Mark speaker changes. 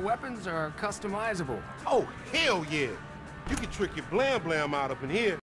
Speaker 1: our weapons are customizable.
Speaker 2: Oh, hell yeah. You can trick your blam blam out up in here.